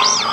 you.